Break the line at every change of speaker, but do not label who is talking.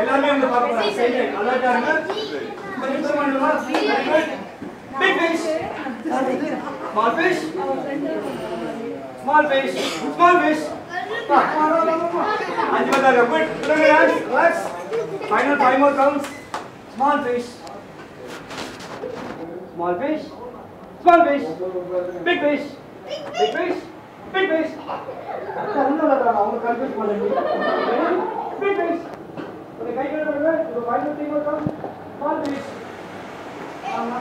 எல்லாருமே வந்து பார்க்க போறாங்க சரி அலர்ட்டா இருங்க கொஞ்சம் zoom பண்ணுமா big fish small fish small fish small fish அஞ்சு பத்தாங்க good relax relax final five more counts small fish small fish small fish big fish big fish big fish ஒன்றும் இல்லை அவங்க கன்ஃபியூஸ் பண்ணுங்க